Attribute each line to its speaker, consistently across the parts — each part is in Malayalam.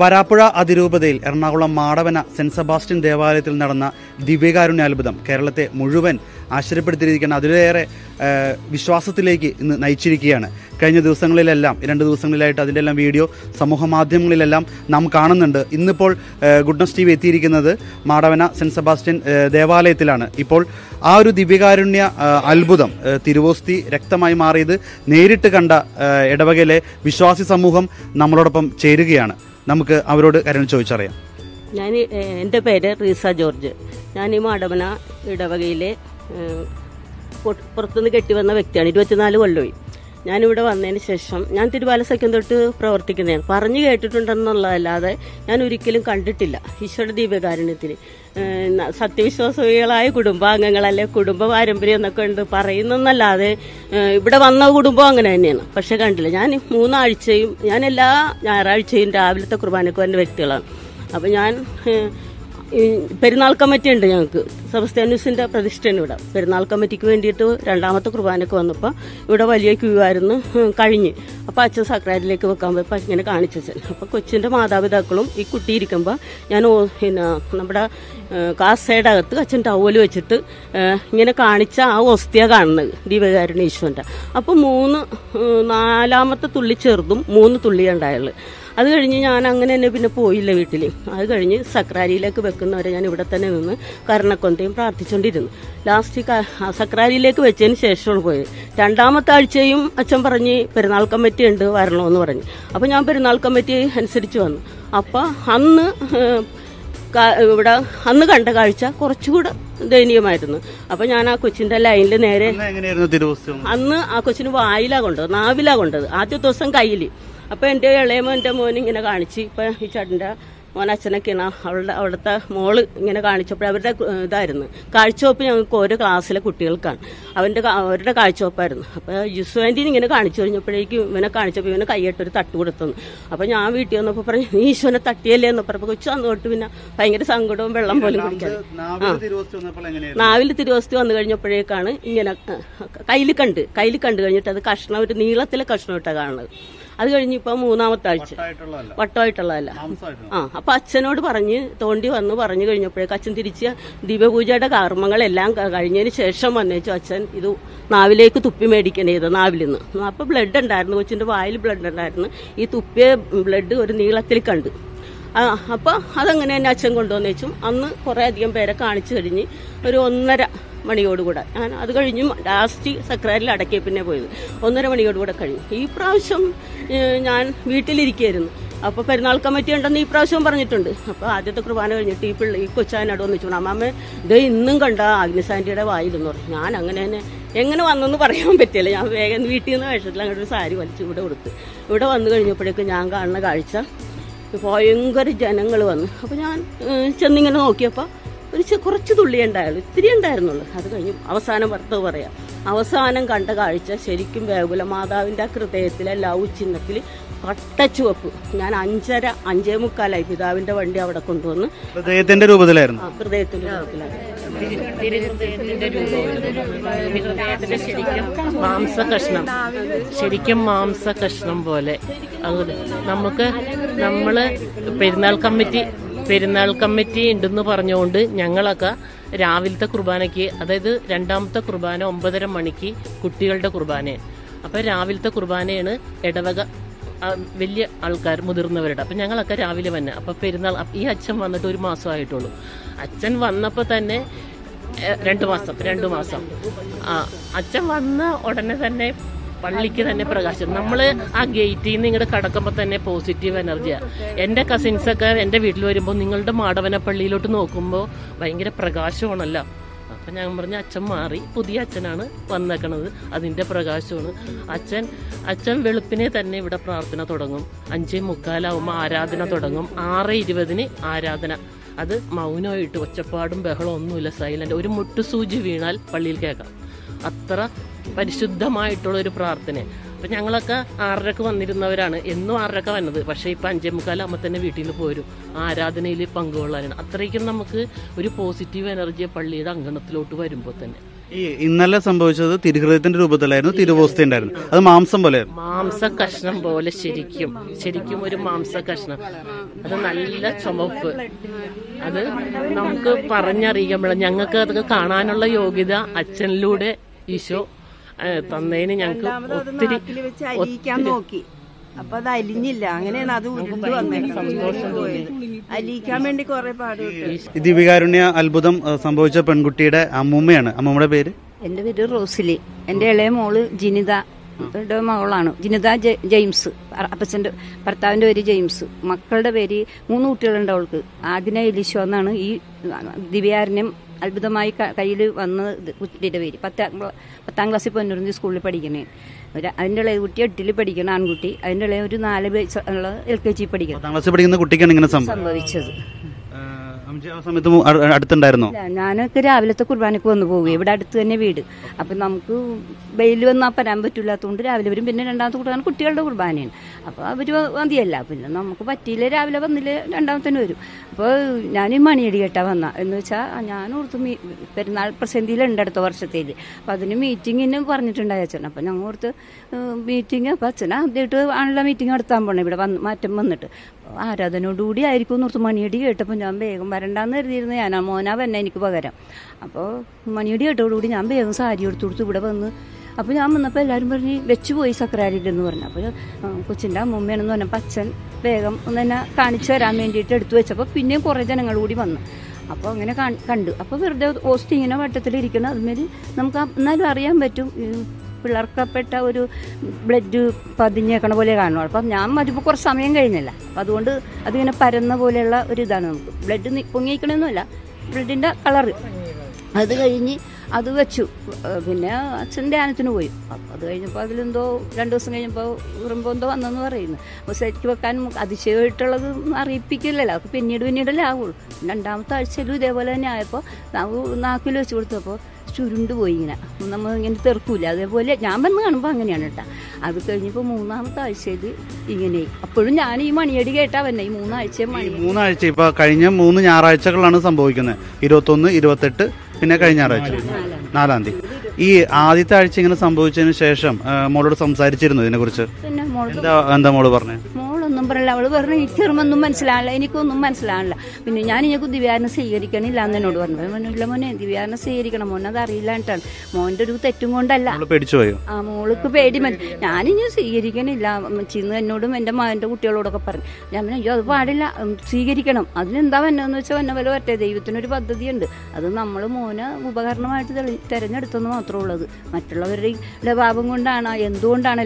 Speaker 1: വരാപ്പുഴ അതിരൂപതയിൽ എറണാകുളം മാടവന സെന്റ് സെബാസ്റ്റ്യൻ ദേവാലയത്തിൽ നടന്ന ദിവ്യകാരുണ്യാത്ഭുതം കേരളത്തെ മുഴുവൻ ആശ്ചര്യപ്പെടുത്തിയിരിക്കുന്ന അതിലേറെ വിശ്വാസത്തിലേക്ക് ഇന്ന് നയിച്ചിരിക്കുകയാണ്. കഴിഞ്ഞ ദിവസങ്ങളിലെല്ലാം രണ്ട് ദിവസങ്ങളിലായിട്ട് അതിന്റെ എല്ലാം വീഡിയോ സമൂഹ മാധ്യമങ്ങളിലെല്ലാം നാം കാണുന്നുണ്ട്. ഇന്നിപ്പോൾ ഗുഡ്നസ് ടി വി എത്തിയിരിക്കുന്നത് മാടവന സെന്റ് സെബാസ്റ്റ്യൻ ദേവാലയത്തിലാണ്. ഇപ്പോൾ ആ ഒരു ദിവ്യകാരുണ്യ അത്ഭുതം തിരുവോസ്തി രക്തമായി മാറിയത് നേരിട്ട് കണ്ട ഇടവകയിലെ വിശ്വാസി സമൂഹം നമ്മളോടൊപ്പം ചേരുകയാണ്. നമുക്ക് അവരോട് കാര്യം ചോദിച്ചറിയാം.
Speaker 2: ഞാൻ എന്റെ പേര് റീസ ജോർജ്. ഞാൻ ഈ മാടമന ഇടവകയിലെ പുറത്തുനിന്ന് കെട്ടിവന്ന വ്യക്തിയാണ്. ഇരുപത്തിനാല് കൊല്ലമായി. ഞാനിവിടെ വന്നതിന് ശേഷം ഞാൻ തിരുവാല സഖ്യം തൊട്ട് പ്രവർത്തിക്കുന്നതാണ്. പറഞ്ഞു കേട്ടിട്ടുണ്ടെന്നുള്ളതല്ലാതെ ഞാൻ ഒരിക്കലും കണ്ടിട്ടില്ല. ഏഹ്, ന- സത്യവിശ്വാസികളായ കുടുംബാംഗങ്ങളല്ലേ കുടുംബ പാരമ്പര്യം എന്നൊക്കെ ഉണ്ട് പറയുന്നല്ലാതെ ഇവിടെ വന്ന കുടുംബം അങ്ങനെ തന്നെയാണ്. പക്ഷെ കണ്ടില്ല ഞാൻ മൂന്നാഴ്ചയും ഞാൻ എല്ലാ ഞായറാഴ്ചയും രാവിലത്തെ കുർബാനക്ക് വരുന്ന വ്യക്തികളാണ്. അപ്പം ഞാൻ പെരുന്നാൾ കമ്മിറ്റി ഉണ്ട് ഞങ്ങൾക്ക്. സെബസ്ത്യാനൂസിന്റെ പ്രതിഷ്ഠയാണ് ഇവിടെ. പെരുന്നാൾ കമ്മിറ്റിക്ക് വേണ്ടിയിട്ട് രണ്ടാമത്തെ കുർബാനക്ക് വന്നപ്പോൾ ഇവിടെ വലിയ ക്യൂ ആയിരുന്നു കഴിഞ്ഞ്. അപ്പോൾ അച്ഛൻ സക്രാരിലേക്ക് വെക്കാൻ പോയപ്പോൾ ഇങ്ങനെ കാണിച്ചു അപ്പോൾ കൊച്ചിന്റെ മാതാപിതാക്കളും ഈ കുട്ടി ഇരിക്കുമ്പോൾ ഞാൻ പിന്നെ നമ്മുടെ കാസയുടെ അകത്ത് അച്ഛൻ ടവൽ വെച്ചിട്ട് ഇങ്ങനെ കാണിച്ച ആ ഒസ്തിയ കാണുന്നത് ദീപകാരുണ്യ ഈശ്വരന്റെ അപ്പോൾ മൂന്ന് നാലാമത്തെ തുള്ളി ചെറുതും മൂന്ന് തുള്ളി ഉണ്ടായുള്ളൂ. അത് കഴിഞ്ഞ് ഞാൻ അങ്ങനെ തന്നെ പിന്നെ പോയില്ല വീട്ടിൽ അത് കഴിഞ്ഞ് സക്രാരിയിലേക്ക് വെക്കുന്നവരെ ഞാൻ ഇവിടെ തന്നെ നിന്ന് കരുണക്കൊന്തയും പ്രാർത്ഥിച്ചുകൊണ്ടിരുന്നു ലാസ്റ്റ് സക്രാരിയിലേക്ക് വെച്ചതിന് ശേഷമാണ് പോയത്. രണ്ടാമത്തെ ആഴ്ചയും അച്ഛൻ പറഞ്ഞ് പെരുന്നാൾ കമ്മിറ്റി ഉണ്ട് വരണമെന്ന് പറഞ്ഞു. അപ്പോൾ ഞാൻ പെരുന്നാൾ കമ്മിറ്റി അനുസരിച്ച് വന്നു. അപ്പോൾ അന്ന് ഇവിടെ അന്ന് കണ്ട കാഴ്ച കുറച്ചുകൂടെ ദയനീയമായിരുന്നു. അപ്പോൾ ഞാൻ ആ കൊച്ചിന്റെ ലൈനിൽ നേരെ
Speaker 1: അന്ന്
Speaker 2: ആ കൊച്ചിന് വായിലാ കൊണ്ടത് നാവിലാ കൊണ്ടത്. ആദ്യ ദിവസം കയ്യിൽ അപ്പൊ എന്റെ ഇളയമോ എന്റെ മോൻ ഇങ്ങനെ കാണിച്ച് ഇപ്പൊ ഈ ചേട്ടന്റെ മോൻ അച്ഛനൊക്കെയാണ് അവളുടെ അവിടുത്തെ മോൾ ഇങ്ങനെ കാണിച്ചപ്പോൾ അവരുടെ ഇതായിരുന്നു. കാഴ്ചവെപ്പ് ഞങ്ങൾക്ക് ഓരോ ക്ലാസ്സിലെ കുട്ടികൾക്കാണ്. അവന്റെ കാ- അവരുടെ കാഴ്ചവെപ്പായിരുന്നു. അപ്പൊ ജിസുവാന്റീൻ ഇങ്ങനെ കാണിച്ചു കഴിഞ്ഞപ്പോഴേക്കും ഇവനെ കാണിച്ചപ്പോൾ ഇവനെ കൈയിട്ടൊരു തട്ട് കൊടുത്തു. അപ്പോൾ ഞാൻ വീട്ടിൽ വന്നപ്പോൾ പറഞ്ഞു നീ ഈശോനെ തട്ടിയല്ലേ? എന്ന് പറഞ്ഞപ്പോൾ കൊച്ചു അന്ന് തൊട്ട് പിന്നെ ഭയങ്കര സങ്കടവും വെള്ളം പോലും
Speaker 1: എങ്ങനെയായിരുന്നു?
Speaker 2: നാവിൽ തിരുവസ്തി വന്നു കഴിഞ്ഞപ്പോഴേക്കാണ് ഇങ്ങനെ കയ്യിൽ കണ്ട് കയ്യിൽ കണ്ടു കഴിഞ്ഞിട്ട് അത് കഷ്ണം ഒരു നീളത്തിലെ കഷ്ണം ഇട്ടാണ് കാണുന്നത്. അത് കഴിഞ്ഞ് ഇപ്പൊ മൂന്നാമത്തെ ആഴ്ച. വട്ടമായിട്ടുള്ളതല്ല ആ അപ്പൊ അച്ഛനോട് പറഞ്ഞ് തോണ്ടി വന്ന് പറഞ്ഞു കഴിഞ്ഞപ്പോഴേക്ക് അച്ഛൻ തിരിച്ച് ദീപപൂജയുടെ കർമ്മങ്ങളെല്ലാം കഴിഞ്ഞതിന് ശേഷം വന്നേച്ചു അച്ഛൻ ഇത് നാവിലേക്ക് തുപ്പി മേടിക്കണേത് നാവിൽ നിന്ന്. അപ്പൊ ബ്ലഡ് ഉണ്ടായിരുന്നു കൊച്ചിന്റെ വായിൽ ബ്ലഡ് ഉണ്ടായിരുന്നു. ഈ തുപ്പിയ ബ്ലഡ് ഒരു നീളത്തിൽ കണ്ട്. ആ, അപ്പൊ അതങ്ങനെ തന്നെ അച്ഛൻ കൊണ്ടുവന്നേച്ചും. അന്ന് കുറെ അധികം പേരെ കാണിച്ചു കഴിഞ്ഞ് ഒരു ഒന്നര മണിയോടുകൂടെ. ഞാൻ അത് കഴിഞ്ഞും ലാസ്റ്റ് സക്രാരിൽ അടക്കി പിന്നെ പോയത്. ഒന്നര മണിയോടുകൂടെ കഴിഞ്ഞു. ഈ പ്രാവശ്യം ഞാൻ വീട്ടിലിരിക്കുകയായിരുന്നു. അപ്പൊ പെരുന്നാൾ കമ്മിറ്റി ഉണ്ടെന്ന് ഈ പ്രാവശ്യം പറഞ്ഞിട്ടുണ്ട്. അപ്പൊ ആദ്യത്തെ കുർബാന കഴിഞ്ഞിട്ട് ഈ പിള്ളേ ഈ കൊച്ചാനോട് വന്നിച്ചു അമ്മാമ്മ ഇത് ഇന്നും കണ്ട അഗ്നിസാന്റിയുടെ വായിലെന്ന് പറഞ്ഞു. ഞാൻ അങ്ങനെ തന്നെ എങ്ങനെ വന്നെന്ന് പറയാൻ പറ്റില്ല. ഞാൻ വേഗം വീട്ടിൽ നിന്ന് വേഷത്തിൽ അങ്ങോട്ട് ഒരു സാരി വലിച്ച് ഇവിടെ കൊടുത്ത്. ഇവിടെ വന്നു കഴിഞ്ഞപ്പോഴേക്കും ഞാൻ കാണുന്ന കാഴ്ച ഭയങ്കര ജനങ്ങൾ വന്നു. അപ്പോൾ ഞാൻ ചെന്നിങ്ങനെ നോക്കിയപ്പോൾ ഒരു ചെ- കുറച്ച് തുള്ളി ഉണ്ടായുള്ളൂ. ഇത്തിരി ഉണ്ടായിരുന്നുള്ളൂ. അത് കഴിഞ്ഞ് അവസാനം വർത്തവ് പറയാം അവസാനം കണ്ട കാഴ്ച ശരിക്കും വേകുല മാതാവിന്റെ ആ ഹൃദയത്തിലെ ലവ് ചിഹ്നത്തിൽ കട്ടച്ചുവപ്പ് ഞാൻ അഞ്ചര അഞ്ചേ മുക്കാലായി പിതാവിന്റെ വണ്ടി അവിടെ കൊണ്ടുവന്ന്
Speaker 1: ഹൃദയത്തിന്റെ രൂപത്തിലായിരുന്നു.
Speaker 2: ഹൃദയത്തിന്റെ
Speaker 3: രൂപത്തിലായിരുന്നു. മാംസ കഷ്ണം ശരിക്കും മാംസ കഷ്ണം പോലെ. അതുകൊണ്ട് നമുക്ക് നമ്മൾ പെരുന്നാൾ കമ്മിറ്റി പെരുന്നാൾ കമ്മിറ്റി ഉണ്ടെന്ന് പറഞ്ഞുകൊണ്ട് ഞങ്ങളൊക്കെ രാവിലത്തെ കുർബാനയ്ക്ക് അതായത് രണ്ടാമത്തെ കുർബാന ഒമ്പതര മണിക്ക് കുട്ടികളുടെ കുർബാനയാണ് അപ്പൊ രാവിലത്തെ കുർബാനയാണ് ഇടവക വലിയ ആൾക്കാർ മുതിർന്നവരുടെ. അപ്പം ഞങ്ങളൊക്കെ രാവിലെ വന്നെ. അപ്പം പെരുന്നാൾ ഈ അച്ഛൻ വന്നിട്ട് ഒരു മാസമായിട്ടുള്ളൂ അച്ഛൻ വന്നപ്പോൾ തന്നെ രണ്ട് മാസം രണ്ട് മാസം. ആ അച്ഛൻ വന്ന ഉടനെ തന്നെ പള്ളിക്ക് തന്നെ പ്രകാശം. നമ്മൾ ആ ഗേറ്റിൽ നിന്ന് ഇങ്ങോട്ട് കടക്കുമ്പോൾ തന്നെ പോസിറ്റീവ് എനർജിയാണ് എന്റെ കസിൻസൊക്കെ എന്റെ വീട്ടിൽ വരുമ്പോൾ നിങ്ങളുടെ മാടവന പള്ളിയിലോട്ട് നോക്കുമ്പോൾ ഭയങ്കര പ്രകാശമാണല്ലോ. അപ്പം ഞാൻ പറഞ്ഞ അച്ഛൻ മാറി പുതിയ അച്ഛനാണ് വന്നേക്കണത്. അതിന്റെ പ്രകാശമാണ്. അച്ഛൻ അച്ഛൻ വെളുപ്പിനെ തന്നെ ഇവിടെ പ്രാർത്ഥന തുടങ്ങും. അഞ്ചേ മുക്കാലാവുമ്പോൾ ആരാധന തുടങ്ങും. ആറ് ഇരുപതിന് ആരാധന. അത് മൗനമായിട്ട് ഒച്ചപ്പാടും ബഹളം ഒന്നുമില്ല സൈലന്റ് ഒരു മുട്ടുസൂചി വീണാൽ പള്ളിയിൽ കേൾക്കാം. അത്ര പരിശുദ്ധമായിട്ടുള്ള ഒരു പ്രാർത്ഥന. അപ്പം ഞങ്ങളൊക്കെ ആറരക്ക് വന്നിരുന്നവരാണ്. എന്നും ആറരക്ക വന്നത്. പക്ഷേ ഇപ്പം അഞ്ചേ അമ്മ തന്നെ വീട്ടിൽ നിന്ന് പോരും. ആരാധനയിൽ പങ്കുകൊള്ളാനാണ്. അത്രയ്ക്കും നമുക്ക് ഒരു പോസിറ്റീവ് എനർജി പള്ളിയുടെ അങ്കണത്തിലോട്ട് വരുമ്പോൾ തന്നെ.
Speaker 1: ഈ ഇന്നലെ സംഭവിച്ചത് തിരുഹൃദയത്തിന്റെ രൂപത്തിലായിരുന്നു തിരുവോസ്തി ഉണ്ടായിരുന്നു. അത് മാംസം പോലെ.
Speaker 3: മാംസ കഷ്ണം പോലെ ശരിക്കും. ശരിക്കും ഒരു മാംസ കഷ്ണം അത് നല്ല ചുമപ്പ്. അത് നമുക്ക് പറഞ്ഞറിയിക്കുമ്പോഴാണ് ഞങ്ങൾക്ക് അതൊക്കെ കാണാനുള്ള യോഗ്യത അച്ഛനിലൂടെ ഈശോ തന്നതിന് ഞങ്ങൾക്ക് ഒത്തിരി
Speaker 4: നോക്കി. അപ്പൊ അത് അലിഞ്ഞില്ല. അങ്ങനെയാണ് അത് ഉരുണ്ട് വന്നത്. അലിയിക്കാൻ വേണ്ടി കുറെ പാടുപെട്ടു.
Speaker 1: ഈ ദിവ്യകാരുണ്യ അത്ഭുതം സംഭവിച്ച പെൺകുട്ടിയുടെ അമ്മൂമ്മയാണ്. അമ്മൂമ്മയുടെ പേര്?
Speaker 5: എന്റെ പേര് റോസിലി. എന്റെ ഇളയ മോൾ ജിനിത. മകളാണ്. ജിനിത ജെയിംസ്. അപ്പച്ചന്റെ ഭർത്താവിന്റെ ഭർത്താവിന്റെ പേര് ജെയിംസ്. മക്കളുടെ പേര് മൂന്ന് കുട്ടികളുണ്ട് അവൾക്ക്. ആദിന എലിശോ എന്നാണ് ഈ ദിവ്യാരണ്യം അത്ഭുതമായി കയ്യിൽ വന്ന് കുട്ടിയുടെ പേര് പത്താം പത്താം ക്ലാസ്സിൽ പൊന്നുരുന്നി സ്കൂളിൽ പഠിക്കണേ. ഒരു അതിന്റെ ഇളയ കുട്ടി എട്ടിൽ പഠിക്കണം ആൺകുട്ടി. അതിന്റെ ഇളയ ഒരു നാല് വയസ്സുള്ള എൽ കെ ജി പഠിക്കണം.
Speaker 1: പത്താം ക്ലാസ്സിൽ പഠിക്കുന്ന കുട്ടിക്കാണ് ഇങ്ങനെ സംഭവം?
Speaker 5: സംഭവിച്ചത്.
Speaker 1: സമയത്ത് അടുത്തുണ്ടായിരുന്നോ?
Speaker 5: ഞാനൊക്കെ രാവിലത്തെ കുർബാനക്ക് വന്നു പോകും ഇവിടെ അടുത്ത് തന്നെ വീട്. അപ്പം നമുക്ക് വെയിൽ വന്നാൽ വരാൻ പറ്റില്ലാത്തതുകൊണ്ട് രാവിലെ വരും. പിന്നെ രണ്ടാമത്തെ കൂട്ടാണ് കുട്ടികളുടെ കുർബാനയാണ്. അപ്പോൾ അവർ മതിയല്ല. പിന്നെ നമുക്ക് പറ്റിയില്ല രാവിലെ വന്നില്ല രണ്ടാമത്തേന് വരും. അപ്പോൾ ഞാൻ മണിയടി കേട്ടാ വന്ന. എന്ന് വെച്ചാൽ ഞാൻ ഓർത്ത് മീ പെരുന്നാൾ പ്രസന്ധിയിലുണ്ട് അടുത്ത വർഷത്തേൽ അപ്പം അതിന് മീറ്റിങ്ങിന് പറഞ്ഞിട്ടുണ്ടായി അച്ഛൻ. അപ്പം ഞങ്ങൾ ഓർത്ത് മീറ്റിംഗ് അപ്പം അച്ഛൻ ആദ്യമായിട്ട് ആണല്ലോ മീറ്റിംഗ് നടത്താൻ പോണേ. ഇവിടെ വന്ന് മാറ്റം വന്നിട്ട്. ആരാധനയോടുകൂടി ആയിരിക്കും എന്നോർത്ത് മണിയടി കേട്ടപ്പോൾ ഞാൻ വേഗം വരണ്ടാന്ന് ഞാൻ ഞാനാ മോനാ വന്നെ എനിക്ക് പകരം. അപ്പോൾ മണിയടി കേട്ടോടുകൂടി ഞാൻ വേഗം സാരി എടുത്തു കൊടുത്ത്. ഇവിടെ വന്ന് അപ്പോൾ ഞാൻ വന്നപ്പോൾ എല്ലാവരും പറഞ്ഞ് വെച്ച് പോയി സക്രാരിയിലെന്ന് പറഞ്ഞു. അപ്പോൾ കൊച്ചിന്റെ അമ്മൂമ്മയാണെന്ന് പറഞ്ഞപ്പോൾ അച്ഛൻ വേഗം ഒന്ന് എന്നെ കാണിച്ചു തരാൻ വേണ്ടിയിട്ട് എടുത്തു വെച്ചപ്പോൾ പിന്നെയും കുറേ ജനങ്ങൾ കൂടി വന്നു. അപ്പോൾ അങ്ങനെ കണ്ടു. അപ്പോൾ വെറുതെ ഓസ്റ്റ് ഇങ്ങനെ വട്ടത്തിലിരിക്കണം അതുമാതിരി നമുക്ക് എന്നാലും അറിയാൻ പറ്റും. പിള്ളേർക്കപ്പെട്ട ഒരു ബ്ലഡ് പതിഞ്ഞേക്കണ പോലെ കാണുള്ളൂ അപ്പം ഞാൻ വരുമ്പോൾ കുറച്ച് സമയം കഴിഞ്ഞില്ല. അപ്പം അതുകൊണ്ട് അതിങ്ങനെ പരന്ന പോലെയുള്ള ഒരു ഇതാണ് നമുക്ക്. ബ്ലഡ് പൊങ്ങിക്കണമെന്നല്ല ബ്ലഡിന്റെ കളറ്. അത് കഴിഞ്ഞ് അത് വെച്ചു. പിന്നെ അച്ഛൻ ധ്യാനത്തിന് പോയി. അപ്പം അത് കഴിഞ്ഞപ്പോൾ അതിലെന്തോ രണ്ട് ദിവസം കഴിഞ്ഞപ്പോൾ ഉറുമ്പോ എന്തോ വന്നെന്ന് പറയുന്നു. അപ്പോൾ ശരിക്ക് വെക്കാൻ അതിശയമായിട്ടുള്ളത് അറിയിപ്പിക്കില്ലല്ലോ. അത് പിന്നീട് പിന്നീടല്ലേ ആവുള്ളൂ. രണ്ടാമത്തെ ആഴ്ചയിലും ഇതേപോലെ തന്നെ ആയപ്പോൾ നാക്കിൽ വെച്ച് കൊടുത്തപ്പോൾ ചുരുണ്ട് പോയി ഇങ്ങനെ. നമ്മൾ ഇങ്ങനെ തെറുക്കൂല. അതേപോലെ ഞാൻ വന്ന് കാണുമ്പോൾ അങ്ങനെയാണ് കേട്ടോ അത് കഴിഞ്ഞപ്പോൾ മൂന്നാമത്തെ ആഴ്ചയിൽ ഇങ്ങനെ. അപ്പോഴും ഞാൻ ഈ മണിയടി കേട്ടാ വന്നെ. ഈ മൂന്നാഴ്ച മണി
Speaker 1: മൂന്നാഴ്ച ഇപ്പൊ കഴിഞ്ഞ മൂന്ന് ഞായറാഴ്ചകളാണ് സംഭവിക്കുന്നത് ഇരുപത്തൊന്ന് ഇരുപത്തെട്ട് പിന്നെ കഴിഞ്ഞ ഞായറാഴ്ച. നാലാം തീയതി. ഈ ആദ്യത്തെ ആഴ്ച ഇങ്ങനെ സംഭവിച്ചതിന് ശേഷം മോളോട് സംസാരിച്ചിരുന്നു ഇതിനെ കുറിച്ച് എന്താ എന്താ മോൾ പറഞ്ഞത്
Speaker 5: മോളൊന്നും പറയില്ല. അവൾ പറഞ്ഞു എനിക്ക് എനിക്കൊന്നും മനസ്സിലാവില്ല. എനിക്കൊന്നും മനസ്സിലാവില്ല. പിന്നെ ഞാൻ ഇനിക്ക് ദിവ്യാരനെ സ്വീകരിക്കണില്ല എന്ന് എന്നോട് പറഞ്ഞു. മോനില്ല മോനെ ദിവ്യാരനെ സ്വീകരിക്കണം. മോനെ അത് അറിയില്ലാണ്ടാണ് മോന്റെ ഒരു തെറ്റും കൊണ്ടല്ല. ആ മോൾക്ക് പേടി മതി. ഞാനിനി സ്വീകരിക്കണില്ല. ചിന്ന് എന്നോടും എന്റെ മകന്റെ കുട്ടികളോടൊക്കെ പറഞ്ഞു. ഞാൻ പറഞ്ഞു, അയ്യോ അത് പാടില്ല. സ്വീകരിക്കണം. അതിനെന്താ വന്നതെന്ന് വെച്ചാൽ വന്ന പോലെ പറ്റേ ദൈവത്തിനൊരു പദ്ധതിയുണ്ട്. അത് നമ്മൾ മോനെ ഉപകരണമായിട്ട് തിരഞ്ഞെടുത്തെന്ന് മാത്രമേ ഉള്ളത് മറ്റുള്ളവരുടെ ഭാവം കൊണ്ടാണ് എന്തുകൊണ്ടാണ്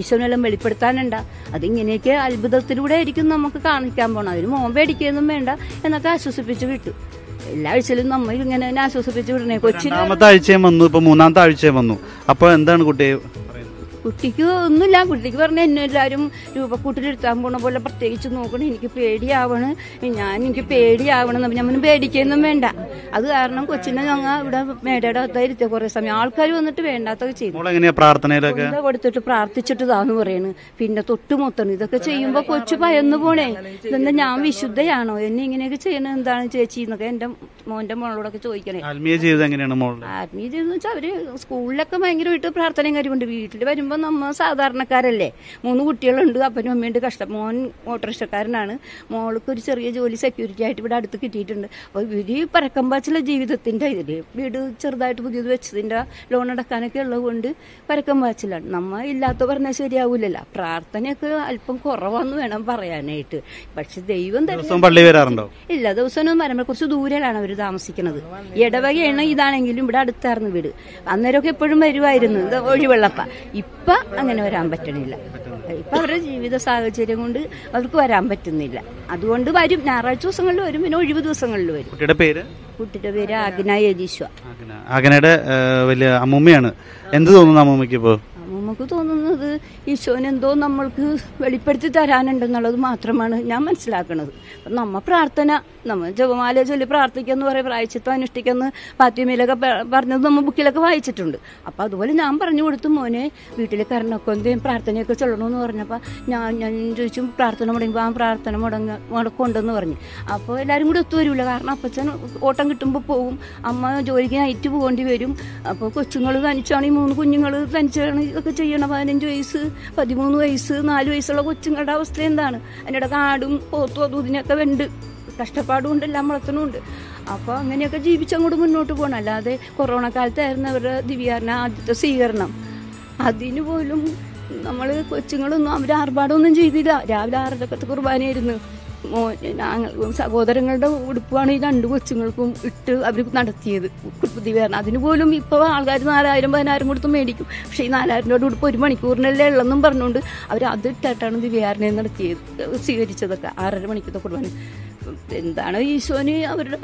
Speaker 5: ഈശ്വരനെല്ലാം വെളിപ്പെടുത്താനുണ്ട. അതിങ്ങനെയൊക്കെ അത്ഭുതത്തിലൂടെ ആയിരിക്കും നമുക്ക് കാണിക്കാൻ പോകണം അതിന് മോൻ പേടിക്കുകയൊന്നും വേണ്ട. എന്നൊക്കെ ആശ്വസിപ്പിച്ച് വിട്ടു. എല്ലാ ആഴ്ചയിലും നമ്മൾ ഇങ്ങനെ ആശ്വസിപ്പിച്ച് വിടണേ.
Speaker 1: രണ്ടാമത്തെ ആഴ്ചയും വന്നു. ഇപ്പൊ മൂന്നാമത്തെ ആഴ്ചയും വന്നു. അപ്പൊ എന്താണ് കുട്ടി? പറയുന്നത്?
Speaker 5: കുട്ടിക്ക് ഒന്നുമില്ല. കുട്ടിക്ക് പറഞ്ഞ എന്നെ എല്ലാവരും രൂപക്കൂട്ടിലെടുത്താൻ പോണ പോലെ പ്രത്യേകിച്ച് നോക്കണം. എനിക്ക് പേടിയാവണ്. ഞാൻ എനിക്ക് പേടിയാവണം എന്ന് ഞാൻ പേടിക്കൊന്നും വേണ്ട. അത് കാരണം കൊച്ചിനെ ഞങ്ങൾ ഇവിടെ മേടയുടെ അകത്തായിരുത്തിയ കുറെ സമയം. ആൾക്കാർ വന്നിട്ട് വേണ്ടാത്തൊക്കെ ചെയ്തു.
Speaker 1: പ്രാർത്ഥനയിലൊക്കെ?
Speaker 5: കൊടുത്തിട്ട് പ്രാർത്ഥിച്ചിട്ട് താന്ന് പറയണ്. പിന്നെ തൊട്ട് മുത്തണം ഇതൊക്കെ ചെയ്യുമ്പോ കൊച്ചു ഭയന്നു പോണേ. ഇതെന്താ ഞാൻ വിശുദ്ധയാണോ? എന്നെ ഇങ്ങനെയൊക്കെ ചെയ്യണത് എന്താണ് ചേച്ചി എന്നൊക്കെ എന്റെ മോന്റെ മോളോടൊക്കെ ചോദിക്കണേ.
Speaker 1: ആത്മീയ ജീവിതം എങ്ങനെയാണ്
Speaker 5: ആത്മീയ ജീവിതം വെച്ചാൽ അവർ സ്കൂളിലൊക്കെ ഭയങ്കരമായിട്ട് പ്രാർത്ഥനയും കാര്യമുണ്ട് വീട്ടിൽ വരുമ്പോൾ നമ്മ സാധാരണക്കാരല്ലേ? മൂന്ന് കുട്ടികളുണ്ട് അപ്പനും അമ്മയുണ്ട് കഷ്ടം മോൻ ഓട്ടോറിക്ഷക്കാരനാണ്. മോൾക്ക് ഒരു ചെറിയ ജോലി സെക്യൂരിറ്റി ആയിട്ട് ഇവിടെ അടുത്ത് കിട്ടിയിട്ടുണ്ട്. അപ്പോൾ ഇവർ പരക്കം പരക്കമ്പാച്ചിലെ ജീവിതത്തിന്റെ ഇതിൽ വീട് ചെറുതായിട്ട് പുതിയത് വെച്ചതിന്റെ ലോൺ അടക്കാനൊക്കെ ഉള്ളത് കൊണ്ട് പരക്കമ്പാച്ചിലാണ് നമ്മൾ ഇല്ലാത്ത പറഞ്ഞാൽ ശരിയാവൂലല്ലോ. പ്രാർത്ഥനയൊക്കെ അല്പം കുറവാന്ന് വേണം പറയാനായിട്ട്. പക്ഷെ ദൈവം തന്നെ
Speaker 1: പള്ളി വരാറുണ്ടോ?
Speaker 5: ഇല്ല ദിവസമൊന്നും വരുമ്പോൾ കുറച്ച് ദൂരെയാണ് അവർ താമസിക്കുന്നത്. ഇടവകയാണ് ഇതാണെങ്കിലും ഇവിടെ അടുത്തായിരുന്നു വീട്. അന്നേരമൊക്കെ എപ്പോഴും വരുമായിരുന്നു ഒഴിവെള്ളപ്പ. ഇപ്പൊ അങ്ങനെ വരാൻ പറ്റണില്ല. ഇപ്പൊ അവരുടെ ജീവിത സാഹചര്യം കൊണ്ട് അവർക്ക് വരാൻ പറ്റുന്നില്ല. അതുകൊണ്ട് വരും. ഞായറാഴ്ച ദിവസങ്ങളിൽ വരും. പിന്നെ ഒഴിവ് ദിവസങ്ങളിൽ വരും.
Speaker 1: കുട്ടിയുടെ പേര്?
Speaker 5: കുട്ടിയുടെ പേര് ആഗ്ന
Speaker 1: യതീശ്വ ആഗ്നയുടെ വലിയ അമ്മൂമ്മയാണ്. എന്ത് തോന്നുന്നു അമ്മൂമ്മയ്ക്ക് ഇപ്പോ?
Speaker 5: നമുക്ക് തോന്നുന്നത് ഈശോനെന്തോ നമ്മൾക്ക് വെളിപ്പെടുത്തി തരാനുണ്ടെന്നുള്ളത് മാത്രമാണ് ഞാൻ മനസ്സിലാക്കുന്നത് നമ്മ പ്രാർത്ഥന നമ്മൾ ജപമാല ചൊല്ലി പ്രാർത്ഥിക്കാന്ന് പറയും പ്രായച്ചിത്തം അനുഷ്ഠിക്കുന്നു പാത്യമയിലൊക്കെ പറഞ്ഞത് നമ്മൾ ബുക്കിലൊക്കെ വായിച്ചിട്ടുണ്ട്. അപ്പം അതുപോലെ ഞാൻ പറഞ്ഞു കൊടുത്തു മോനെ വീട്ടിൽ കരണക്കൊന്തയും പ്രാർത്ഥനയൊക്കെ ചൊല്ലണമെന്ന് പറഞ്ഞപ്പോൾ ഞാൻ ഞാൻ ചോദിച്ചു പ്രാർത്ഥന മുടങ്ങുമ്പോൾ ആ പ്രാർത്ഥന മുടങ്ങ മുടക്കുണ്ടെന്ന് പറഞ്ഞു. അപ്പോൾ എല്ലാവരും കൂടി ഒത്തുവരില്ല കാരണം അപ്പച്ചൻ ഓട്ടം കിട്ടുമ്പോൾ പോകും അമ്മ ജോലിക്ക് നൈറ്റ് പോകേണ്ടി വരും. അപ്പോൾ കൊച്ചുങ്ങൾ തനിച്ചാണ് ഈ മൂന്ന് കുഞ്ഞുങ്ങൾ തനിച്ചാണ് ഇതൊക്കെ ചെയ്യണം പതിനഞ്ച് വയസ്സ് പതിമൂന്ന് വയസ്സ് നാല് വയസ്സുള്ള കൊച്ചുങ്ങളുടെ അവസ്ഥ എന്താണ്? അതിന്റെ ഇടയ്ക്ക് ആടും പോത്തും അതും ഉണ്ട് കഷ്ടപ്പാടും ഉണ്ട് എല്ലാം വളർത്തണമുണ്ട്. അപ്പോൾ അങ്ങനെയൊക്കെ ജീവിച്ചങ്ങോട്ട് മുന്നോട്ട് പോകണം. അല്ലാതെ കൊറോണ കാലത്തായിരുന്നു അവരുടെ ദിവ്യാറിന് ആദ്യത്തെ സ്വീകരണം. അതിന് പോലും നമ്മൾ കൊച്ചുങ്ങളൊന്നും അവർ ആർഭാടമൊന്നും ചെയ്തില്ല. രാവിലെ ആറരക്കത്ത് കുർബാനയായിരുന്നു. ഞങ്ങൾ സഹോദരങ്ങളുടെ ഉടുപ്പാണ് ഈ രണ്ട് കൊച്ചുങ്ങൾക്കും ഇട്ട് അവർ നടത്തിയത്. ദിവ്യാരണം അതിന് പോലും ഇപ്പോൾ ആൾക്കാർ നാലായിരം പതിനായിരം കൊടുത്ത് മേടിക്കും. പക്ഷേ ഈ നാലായിരം രൂപയുടെ ഉടുപ്പ് ഒരു മണിക്കൂറിനല്ലേ ഉള്ളെന്നും പറഞ്ഞുകൊണ്ട് അവർ അത് ഇട്ടിട്ടാണ് ദിവ്യാരനെ നടത്തിയത് സ്വീകരിച്ചതൊക്കെ. ആറര മണിക്കത്തെ കുർബാന എന്താണ് ഈശോന് അവരുടെ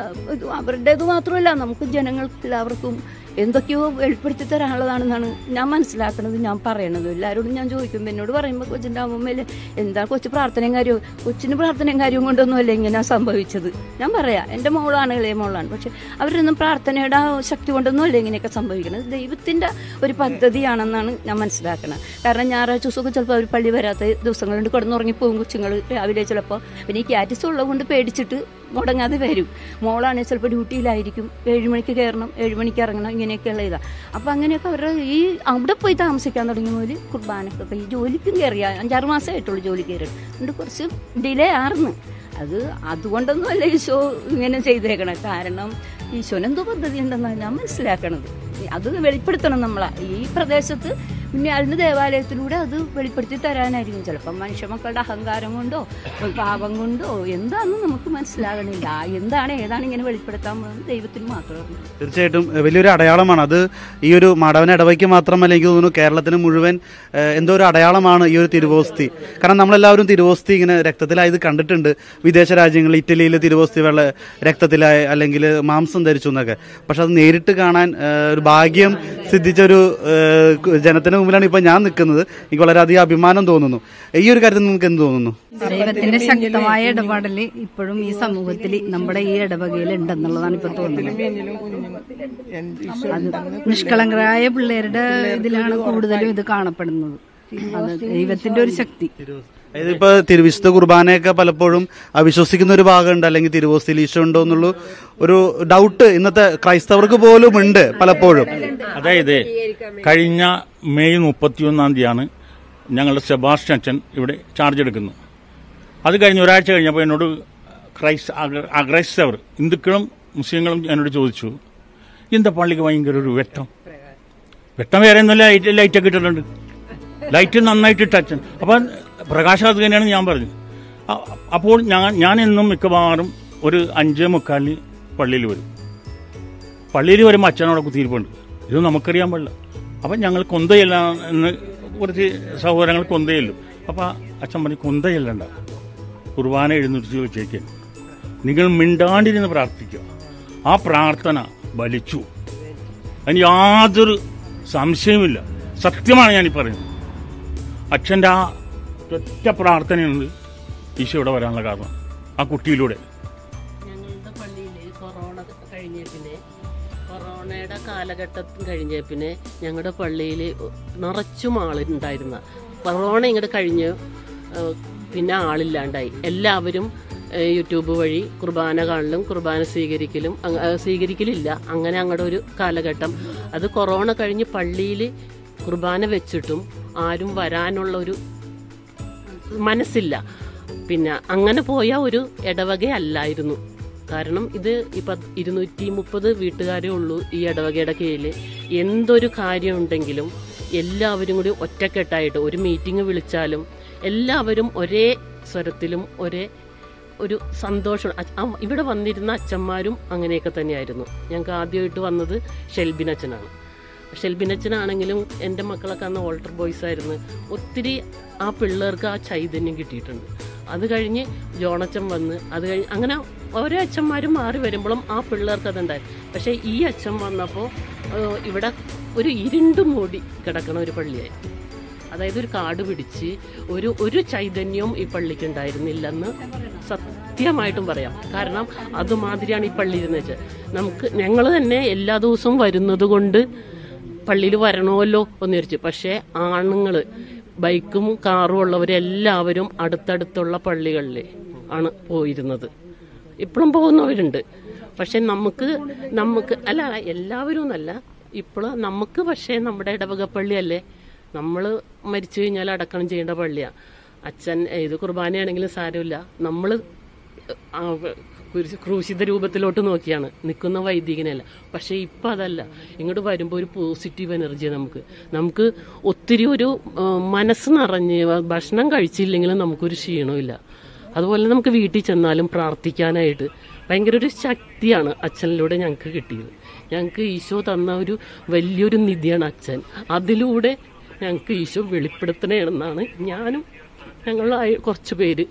Speaker 5: അവരുടേത് മാത്രമല്ല നമുക്ക് ജനങ്ങൾക്ക് എല്ലാവർക്കും എന്തൊക്കെയോ വെളിപ്പെടുത്തി തരാനുള്ളതാണെന്നാണ് ഞാൻ മനസ്സിലാക്കുന്നത് ഞാൻ പറയണത്. എല്ലാവരോടും ഞാൻ ചോദിക്കുമ്പോൾ എന്നോട് പറയുമ്പോൾ കൊച്ചിന്റെ അമ്മമ്മയിൽ എന്താ കൊച്ചു പ്രാർത്ഥനയും കാര്യവും കൊച്ചിന് പ്രാർത്ഥനയും കാര്യവും കൊണ്ടൊന്നുമല്ല ഇങ്ങനെ സംഭവിച്ചത്. ഞാൻ പറയാം എന്റെ മോളാണ് ഇളയ മോളാണ്. പക്ഷെ അവരൊന്നും പ്രാർത്ഥനയുടെ ശക്തി കൊണ്ടൊന്നുമല്ല ഇങ്ങനെയൊക്കെ സംഭവിക്കുന്നത് ദൈവത്തിന്റെ ഒരു പദ്ധതിയാണെന്നാണ് ഞാൻ മനസ്സിലാക്കുന്നത് കാരണം ഞായറാഴ്ച ദിവസമൊക്കെ ചിലപ്പോൾ അവർ പള്ളി വരാത്ത ദിവസങ്ങളുണ്ട്. കിടന്നുറങ്ങിപ്പോകും കൊച്ചുങ്ങൾ രാവിലെ ചിലപ്പോൾ പിന്നെ ഈ ക്യാറ്റിസ് ഉള്ളത് കൊണ്ട് പേടിച്ചിട്ട് മുടങ്ങാതെ വരും. മോളാണെങ്കിൽ ചിലപ്പോൾ ഡ്യൂട്ടിയിലായിരിക്കും. ഏഴുമണിക്ക് കയറണം ഏഴുമണിക്ക് ഇറങ്ങണം ഇങ്ങനെയൊക്കെയുള്ള ഇതാ. അപ്പം അങ്ങനെയൊക്കെ അവരുടെ ഈ അവിടെ പോയി താമസിക്കാൻ തുടങ്ങിയ പോലെ കുർബാനക്കൊക്കെ ഈ ജോലിക്കും കയറിയ അഞ്ചാറ് മാസമായിട്ടുള്ളൂ ജോലി കയറി അതുകൊണ്ട് കുറച്ച് ഡിലേ ആർന്ന്. അത് അതുകൊണ്ടൊന്നും അല്ല ഈശോ ഇങ്ങനെ ചെയ്തേക്കണം. കാരണം ഈശോനെന്തോ പദ്ധതി ഉണ്ടെന്നാണ് ഞാൻ മനസ്സിലാക്കണത്. അത് വെളിപ്പെടുത്തണം നമ്മളെ. ഈ പ്രദേശത്ത് അതിന് ദേവാലയത്തിലൂടെ അത് വെളിപ്പെടുത്തി തരാനായിരിക്കും. ചിലപ്പം മനുഷ്യ മക്കളുടെ അഹങ്കാരം കൊണ്ടോ പാപം കൊണ്ടോ എന്താണെന്ന് നമുക്ക് മനസ്സിലാകണില്ല. എന്താണ് ഏതാണ് ഇങ്ങനെ വെളിപ്പെടുത്താൻ പോകുന്നത് ദൈവത്തിന് മാത്രമാണ്.
Speaker 1: തീർച്ചയായിട്ടും വലിയൊരു അടയാളമാണ്. അത് ഈ ഒരു മാടവന ഇടവയ്ക്ക് മാത്രമല്ല എനിക്ക് തോന്നുന്നു കേരളത്തിന് മുഴുവൻ എന്തോ ഒരു അടയാളമാണ് ഈ ഒരു തിരുവോസ്തി. കാരണം നമ്മളെല്ലാവരും തിരുവോസ്തി ഇങ്ങനെ രക്തത്തിലായത് കണ്ടിട്ടുണ്ട്. വിദേശ രാജ്യങ്ങളിൽ ഇറ്റലിയിൽ തിരുവോസ്തി വെള്ള രക്തത്തിലായി അല്ലെങ്കിൽ മാംസം ധരിച്ചു എന്നൊക്കെ. പക്ഷെ അത് നേരിട്ട് കാണാൻ ഒരു ഭാഗ്യം സിദ്ധിച്ച ഒരു ജനത്തിന്റെ മുമ്പിലാണ് ഇപ്പൊ ഞാൻ നിൽക്കുന്നത്. എനിക്ക് വളരെയധികം അഭിമാനം തോന്നുന്നു. ഈ ഒരു കാര്യത്തിൽ നിങ്ങൾക്ക് എന്ത് തോന്നുന്നു?
Speaker 6: ദൈവത്തിന്റെ ശക്തമായ ഇടപാടിൽ ഇപ്പോഴും ഈ സമൂഹത്തിൽ നമ്മുടെ ഈ ഇടവകയിൽ ഉണ്ടെന്നുള്ളതാണ് ഇപ്പൊ തോന്നുന്നത്. നിഷ്കളങ്കരായ പിള്ളേരുടെ ഇതിലാണ് കൂടുതലും ഇത് കാണപ്പെടുന്നത്. ദൈവത്തിന്റെ ഒരു ശക്തി.
Speaker 1: ഇപ്പൊ തിരുവിശുദ്ധ കുർബാനയൊക്കെ പലപ്പോഴും അവിശ്വസിക്കുന്ന ഒരു ഭാഗമുണ്ട് അല്ലെങ്കിൽ തിരുവോസ്തിയിൽ ഈശോ ഉണ്ടോ എന്നുള്ള ഒരു ഡൗട്ട് ഇന്നത്തെ ക്രൈസ്തവർക്ക് പോലും ഉണ്ട് പലപ്പോഴും.
Speaker 7: അതായത് കഴിഞ്ഞ മെയ് മുപ്പത്തിയൊന്നാം തീയതിയാണ് ഞങ്ങളുടെ സെബാസ്റ്റ്യൻ അച്ഛൻ ഇവിടെ ചാർജ് എടുക്കുന്നു. അത് കഴിഞ്ഞ് ഒരാഴ്ച കഴിഞ്ഞപ്പോൾ എന്നോട് ക്രൈസ് അക്രൈസ്തവർ ഹിന്ദുക്കളും മുസ്ലിങ്ങളും എന്നോട് ചോദിച്ചു എന്താ പള്ളിക്ക് ഭയങ്കര ഒരു വെട്ടം? വെട്ടം വേറെ ഒന്നുമില്ല ലൈറ്റ് ലൈറ്റൊക്കെ ഇട്ടിട്ടുണ്ട്. ലൈറ്റ് നന്നായിട്ട് ഇട്ട അച്ഛൻ അപ്പം പ്രകാശാത് തന്നെയാണ് ഞാൻ പറഞ്ഞത് അപ്പോൾ ഞാൻ ഞാൻ എന്നും മിക്കവാറും ഒരു അഞ്ചേ മുക്കാലിന് പള്ളിയിൽ വരും. പള്ളിയിൽ വരുമ്പോൾ അച്ഛനോടെ കുത്തിയിരിപ്പുണ്ട്. ഇത് നമുക്കറിയാൻ പാടില്ല. അപ്പം ഞങ്ങൾ കൊന്തയില്ല എന്ന് കുറച്ച് സഹോദരങ്ങൾ കൊന്തയല്ലും. അപ്പോൾ അച്ഛൻ പറഞ്ഞു കൊന്തയല്ലണ്ട. കുർബാന എഴുന്നൂറ്റി ചോദിച്ചേക്കും. നിങ്ങൾ മിണ്ടാണ്ടിരുന്ന് പ്രാർത്ഥിക്കുക. ആ പ്രാർത്ഥന ബലിച്ചു അതിന് യാതൊരു സംശയവുമില്ല. സത്യമാണ് ഞാനീ പറയുന്നത്. അച്ഛന്റെ ആ ഒറ്റ പ്രാർത്ഥനയുണ്ട് ഈശോ ഇവിടെ വരാനുള്ള കാരണം ആ കുട്ടിയിലൂടെ.
Speaker 3: ഞങ്ങളുടെ പള്ളിയിൽ കൊറോണ കഴിഞ്ഞ പിന്നെ കൊറോണയുടെ കാലഘട്ടം കഴിഞ്ഞ പിന്നെ ഞങ്ങളുടെ പള്ളിയിൽ നിറച്ചും ആളുണ്ടായിരുന്ന. കൊറോണ ഇങ്ങോട്ട് കഴിഞ്ഞ് പിന്നെ ആളില്ലാണ്ടായി. എല്ലാവരും യൂട്യൂബ് വഴി കുർബാന കാണലും കുർബാന സ്വീകരിക്കലും സ്വീകരിക്കലില്ല. അങ്ങനെ അങ്ങോട്ട് ഒരു കാലഘട്ടം. അത് കൊറോണ കഴിഞ്ഞ് പള്ളിയിൽ കുർബാന വെച്ചിട്ടും ആരും വരാനുള്ള ഒരു മനസ്സില്ല. പിന്നെ അങ്ങനെ പോയ ഒരു ഇടവകയല്ലായിരുന്നു. കാരണം ഇത് ഇപ്പൊ ഇരുന്നൂറ്റി മുപ്പത് വീട്ടുകാരേ ഉള്ളൂ ഈ ഇടവകയുടെ കീഴിൽ എന്തൊരു കാര്യം ഉണ്ടെങ്കിലും എല്ലാവരും കൂടി ഒറ്റക്കെട്ടായിട്ട് ഒരു മീറ്റിംഗ് വിളിച്ചാലും എല്ലാവരും ഒരേ സ്വരത്തിലും ഒരേ ഒരു സന്തോഷം. ഇവിടെ വന്നിരുന്ന അച്ഛന്മാരും അങ്ങനെയൊക്കെ തന്നെയായിരുന്നു. ഞങ്ങൾക്ക് ആദ്യമായിട്ട് വന്നത് ഷെൽബിൻ അച്ഛനാണ്. ഷെൽബിൻ അച്ഛനാണെങ്കിലും എന്റെ മക്കളൊക്കെ അന്ന് ഓൾട്ടർ ബോയ്സ് ആയിരുന്നു. ഒത്തിരി ആ പിള്ളേർക്ക് ആ ചൈതന്യം കിട്ടിയിട്ടുണ്ട്. അത് കഴിഞ്ഞ് ജോണച്ചൻ വന്ന് അത് കഴിഞ്ഞ് അങ്ങനെ ഓരോ അച്ഛന്മാരും മാറി വരുമ്പോഴും ആ പിള്ളേർക്ക് അതുണ്ടായി. പക്ഷേ ഈ അച്ഛൻ വന്നപ്പോൾ ഇവിടെ ഒരു ഇരുണ്ട് മൂടി കിടക്കണ ഒരു പള്ളിയായി അതായത് ഒരു കാട് പിടിച്ച് ഒരു ഒരു ചൈതന്യവും ഈ പള്ളിക്ക് ഉണ്ടായിരുന്നില്ലെന്ന് സത്യമായിട്ടും പറയാം. കാരണം അതുമാതിരിയാണ് ഈ പള്ളി ഇരുന്നു വെച്ചാൽ നമുക്ക് ഞങ്ങൾ തന്നെ എല്ലാ ദിവസവും വരുന്നത് കൊണ്ട് പള്ളിയിൽ വരണമല്ലോ എന്ന് വിചാരിച്ചു. പക്ഷേ ആണുങ്ങൾ ബൈക്കും കാറും ഉള്ളവരെല്ലാവരും അടുത്തടുത്തുള്ള പള്ളികളിൽ ആണ് പോയിരുന്നത്. ഇപ്പോഴും പോകുന്നവരുണ്ട്. പക്ഷെ നമുക്ക് നമുക്ക് അല്ല എല്ലാവരും എന്നല്ല ഇപ്പോൾ നമുക്ക് പക്ഷേ നമ്മുടെ ഇടവക പള്ളിയല്ലേ. നമ്മൾ മരിച്ചു കഴിഞ്ഞാൽ അടക്കണം ചെയ്യേണ്ട പള്ളിയാണ് അച്ഛൻ ഏത് കുർബാനയാണെങ്കിലും സാരമില്ല. നമ്മൾ ക്രൂശിത രൂപത്തിലോട്ട് നോക്കിയാണ്. നിൽക്കുന്ന വൈദികനല്ല പക്ഷേ ഇപ്പം അതല്ല. ഇങ്ങോട്ട് വരുമ്പോൾ ഒരു പോസിറ്റീവ് എനർജി നമുക്ക്. നമുക്ക് ഒത്തിരി ഒരു മനസ്സ് നിറഞ്ഞ് ഭക്ഷണം കഴിച്ചില്ലെങ്കിലും നമുക്കൊരു ക്ഷീണമില്ല. അതുപോലെ നമുക്ക് വീട്ടിൽ ചെന്നാലും പ്രാർത്ഥിക്കാനായിട്ട് ഭയങ്കര ഒരു ശക്തിയാണ് അച്ഛനിലൂടെ ഞങ്ങൾക്ക് കിട്ടിയത്. ഞങ്ങൾക്ക് ഈശോ തന്ന ഒരു വലിയൊരു നിധിയാണ് അച്ഛൻ. അതിലൂടെ ഞങ്ങൾക്ക് ഈശോ വെളിപ്പെടുത്തണമെന്നാണ് ഞാനും ഞങ്ങൾ കുറച്ച് പേര്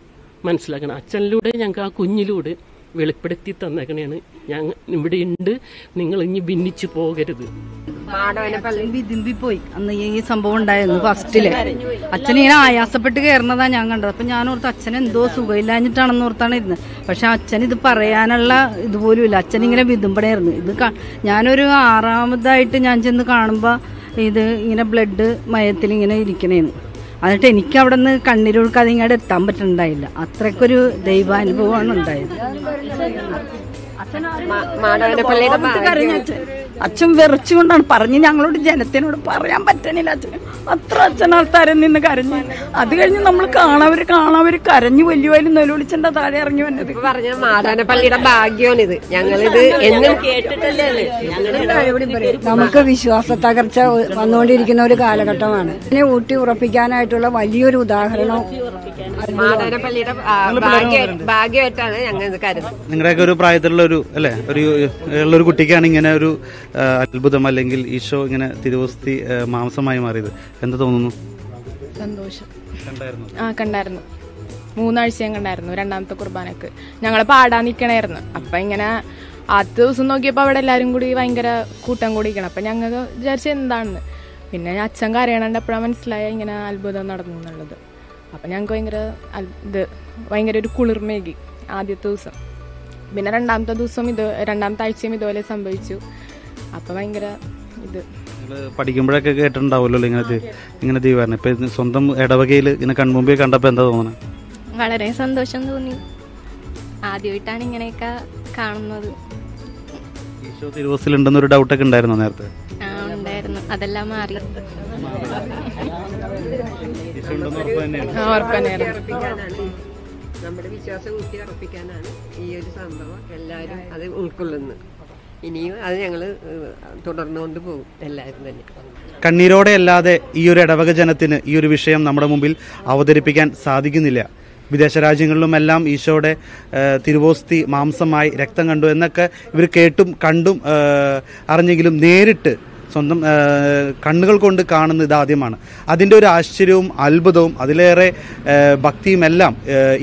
Speaker 3: മനസ്സിലാക്കണം അച്ഛനിലൂടെ ഞങ്ങൾക്ക് ആ കുഞ്ഞിലൂടെ വെളിപ്പെടുത്തി തന്നേക്കണേണ്. ഞാൻ ഇവിടെ ഉണ്ട് നിങ്ങൾ ഇനി ഭിന്നിച്ചു പോകരുത്.
Speaker 6: വിതുമ്പിപ്പോയി അന്ന് ഈ സംഭവം ഉണ്ടായിരുന്നു ഫസ്റ്റിൽ. അച്ഛൻ ഇങ്ങനെ ആയാസപ്പെട്ട് കയറുന്നതാ ഞാൻ കണ്ടത്. അപ്പൊ ഞാൻ ഓർത്ത് അച്ഛൻ എന്തോ സുഖമില്ലാഞ്ഞിട്ടാണെന്ന് ഓർത്താണ് ഇരുന്നത്. പക്ഷെ അച്ഛൻ ഇത് പറയാനുള്ള ഇതുപോലും ഇല്ല. അച്ഛൻ ഇങ്ങനെ വിതുമ്പണായിരുന്നു. ഇത് ഞാനൊരു ആറാമതായിട്ട് ഞാൻ ചെന്ന് കാണുമ്പോ ഇത് ഇങ്ങനെ ബ്ലഡ് മയത്തിൽ ഇങ്ങനെ ഇരിക്കണേന്ന്. എന്നിട്ട് എനിക്ക് അവിടെ നിന്ന് കണ്ണീരൊഴുക്കാതെ ഇങ്ങോട്ട് എത്താൻ പറ്റുന്നുണ്ടായില്ല അത്രയ്ക്കൊരു ദൈവാനുഭവമാണ് ഉണ്ടായത്.
Speaker 4: കരഞ്ഞ അച്ഛൻ വെറുച്ചുകൊണ്ടാണ് പറഞ്ഞ് ഞങ്ങളോട് ജനത്തിനോട് പറയാൻ പറ്റണില്ല അച്ഛൻ. അത്ര അച്ഛൻ ആൾക്കാരിൽ നിന്ന് കരഞ്ഞു. അത് കഴിഞ്ഞ് നമ്മൾ കാണാവര് കാണാവര് കരഞ്ഞു വലിയ വലിയ താഴെ ഇറങ്ങി വന്നത്.
Speaker 8: പറഞ്ഞ മാതാനപ്പള്ളിയുടെ ഭാഗ്യമാണിത്. ഞങ്ങളിത് എന്നും
Speaker 2: കേട്ടിട്ടല്ലേ
Speaker 9: നമുക്ക് വിശ്വാസ തകർച്ച വന്നുകൊണ്ടിരിക്കുന്ന ഒരു കാലഘട്ടമാണ്. ഇതിനെ ഊട്ടി ഉറപ്പിക്കാനായിട്ടുള്ള വലിയൊരു ഉദാഹരണം
Speaker 8: മാതാനപ്പള്ളിയുടെ ഭാഗ്യമായിട്ടാണ് ഞങ്ങൾ ഇത് കരുതുന്നത്.
Speaker 1: നിങ്ങളുടെയൊക്കെ ഒരു പ്രായത്തിലുള്ള ഒരു അല്ലെ? ഒരു ഉള്ളൊരു കുട്ടിക്കാണ് ഇങ്ങനെ ഒരു അത്ഭുതം അല്ലെങ്കിൽ ഈശോ ഇങ്ങനെ തിരുവസ്തി മാംസമായി മാറിയത്. എന്താ തോന്നുന്നു?
Speaker 10: സന്തോഷം. ആ കണ്ടായിരുന്നു. മൂന്നാഴ്ച ഞാൻ കണ്ടായിരുന്നു രണ്ടാമത്തെ കുർബാനക്ക്. ഞങ്ങൾ പാടാൻ നിൽക്കണായിരുന്നു അപ്പൊ ഇങ്ങനെ ആദ്യത്തെ ദിവസം നോക്കിയപ്പോൾ അവിടെ എല്ലാരും കൂടി ഭയങ്കര കൂട്ടം കൂടി കൂടിയിരിക്കണം. അപ്പൊ ഞങ്ങൾക്ക് വിചാരിച്ച എന്താണെന്ന്. പിന്നെ അച്ഛൻ കരയണണ്ട് എപ്പോഴാ മനസ്സിലായ ഇങ്ങനെ അത്ഭുതം നടന്നു എന്നുള്ളത്. അപ്പൊ ഞങ്ങൾക്ക് ഭയങ്കര ഇത് ഭയങ്കര ഒരു കുളിർമേകി ആദ്യത്തെ ദിവസം. പിന്നെ രണ്ടാമത്തെ ദിവസം ഇത് രണ്ടാമത്തെ ആഴ്ചയും ഇതുപോലെ സംഭവിച്ചു. അപ്പൊ ഭയങ്കര ഇത്.
Speaker 1: പഠിക്കുമ്പോഴൊക്കെ കേട്ടിട്ടുണ്ടാവുമല്ലോ ഇങ്ങനെ ദി- ഇങ്ങനെ ദീപാരണം ഇപ്പൊ സ്വന്തം ഇടവകയിൽ ഇങ്ങനെ കൺമുമ്പിൽ കണ്ടപ്പോ എന്താ തോന്നുന്നത്
Speaker 11: വളരെ സന്തോഷം തോന്നി. ആദ്യമായിട്ടാണ് ഇങ്ങനെയൊക്കെ കാണുന്നത്.
Speaker 1: ഈശോ ഡൗട്ടൊക്കെ ഉണ്ടായിരുന്നോ നേരത്തെ?
Speaker 11: ആ ഉണ്ടായിരുന്നു. അതെല്ലാം മാറി.
Speaker 8: നമ്മുടെ വിശ്വാസം ഊട്ടി ഉറപ്പിക്കാനാണ് ഈ ഒരു സംഭവം എല്ലാവരും അത് ഉൾക്കൊള്ളുന്നു ഇനിയും അത് ഞങ്ങൾ തുടർന്നുകൊണ്ട് പോകും. എല്ലാവരും തന്നെ.
Speaker 1: കണ്ണീരോടെ അല്ലാതെ ഈ ഒരു ഇടവക ജനത്തിന് ഈ ഒരു വിഷയം നമ്മുടെ മുമ്പിൽ അവതരിപ്പിക്കാൻ സാധിക്കുന്നില്ല. വിദേശ രാജ്യങ്ങളിലുമെല്ലാം ഈശോയുടെ തിരുവോസ്തി മാംസമായി രക്തം കണ്ടു എന്നൊക്കെ ഇവർ കേട്ടും കണ്ടും അറിഞ്ഞെങ്കിലും നേരിട്ട് സ്വന്തം കണ്ണുകൾ കൊണ്ട് കാണുന്ന ഇതാദ്യമാണ്. അതിന്റെ ഒരു ആശ്ചര്യവും അത്ഭുതവും അതിലേറെ ഭക്തിയും എല്ലാം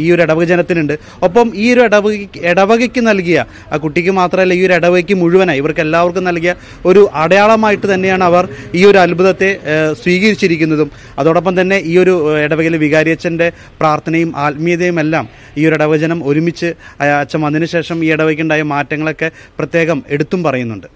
Speaker 1: ഈ ഒരു ഇടവക ജനത്തിനുണ്ട് ഒപ്പം ഈ ഒരു ഇടവക ഇടവകയ്ക്ക് നൽകിയ ആ കുട്ടിക്ക് മാത്രമല്ല ഈ ഒരു ഇടവകയ്ക്ക് മുഴുവനായി ഇവർക്ക് എല്ലാവർക്കും നൽകിയ ഒരു അടയാളമായിട്ട് തന്നെയാണ് അവർ ഈ ഒരു അത്ഭുതത്തെ സ്വീകരിച്ചിരിക്കുന്നതും. അതോടൊപ്പം തന്നെ ഈ ഒരു ഇടവകയിലെ വികാരിയച്ഛന്റെ പ്രാർത്ഥനയും ആത്മീയതയും എല്ലാം ഈ ഒരു ഇടവചനം ഒരുമിച്ച് അച്ഛൻ വന്നതിന് ശേഷം ഈ ഇടവയ്ക്കുണ്ടായ മാറ്റങ്ങളൊക്കെ പ്രത്യേകം എടുത്തും പറയുന്നുണ്ട്.